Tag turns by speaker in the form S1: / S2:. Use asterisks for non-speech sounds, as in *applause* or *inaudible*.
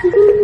S1: Thank *laughs* you.